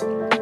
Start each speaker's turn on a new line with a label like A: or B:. A: you.